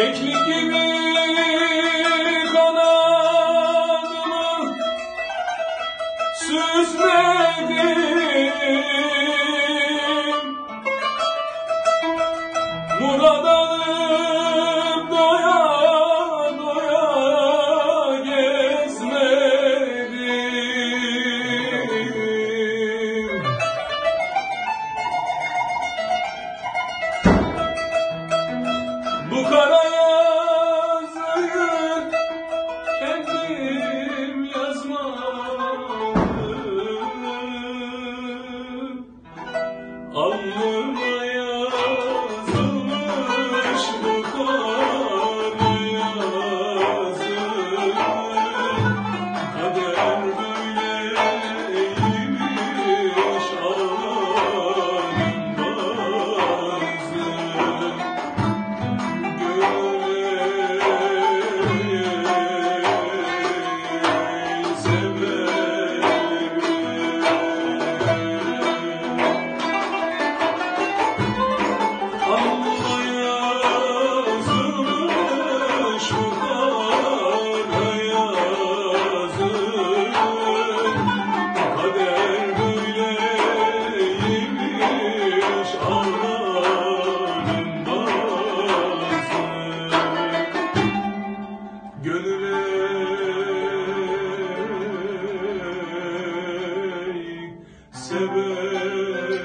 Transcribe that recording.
Keklik gibi kanadımı süsledim Murad alıp doya doya gezmedim. Bu kara sever